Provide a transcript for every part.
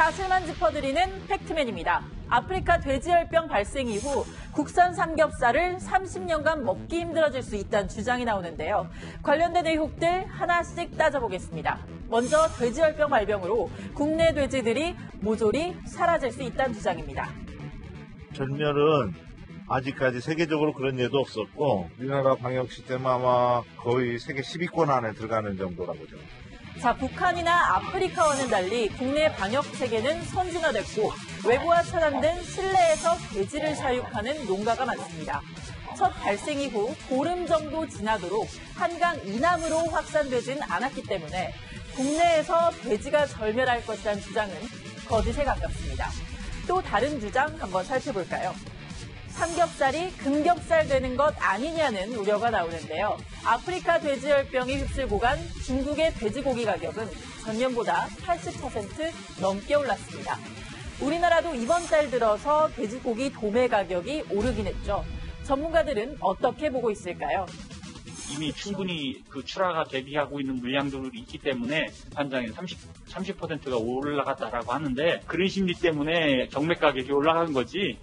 사실만 짚어드리는 팩트맨입니다. 아프리카 돼지열병 발생 이후 국산 삼겹살을 30년간 먹기 힘들어질 수 있다는 주장이 나오는데요. 관련된 의혹들 하나씩 따져보겠습니다. 먼저 돼지열병 발병으로 국내 돼지들이 모조리 사라질 수 있다는 주장입니다. 전멸은 아직까지 세계적으로 그런 예도 없었고 우리나라 방역 시스템 아마 거의 세계 10위권 안에 들어가는 정도라고 저는 자, 북한이나 아프리카와는 달리 국내 방역 체계는 선진화됐고 외부와 차단된 실내에서 돼지를 사육하는 농가가 많습니다. 첫 발생 이후 보름 정도 지나도록 한강 이남으로 확산되진 않았기 때문에 국내에서 돼지가 절멸할 것이라는 주장은 거짓에 가깝습니다. 또 다른 주장 한번 살펴볼까요? 삼겹살이 금겹살 되는 것 아니냐는 우려가 나오는데요. 아프리카 돼지열병이 휩쓸고 간 중국의 돼지고기 가격은 전년보다 80% 넘게 올랐습니다. 우리나라도 이번 달 들어서 돼지고기 도매 가격이 오르긴 했죠. 전문가들은 어떻게 보고 있을까요? 이미 충분히 그 출하가 대비하고 있는 물량들이 있기 때문에 판장에 30, 30%가 올라갔다라고 하는데 그런 심리 때문에 경매 가격이 올라간 거지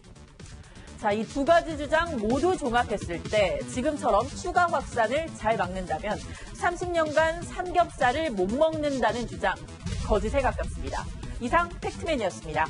자, 이 두 가지 주장 모두 종합했을 때 지금처럼 추가 확산을 잘 막는다면 30년간 삼겹살을 못 먹는다는 주장 거짓에 가깝습니다. 이상 팩트맨이었습니다.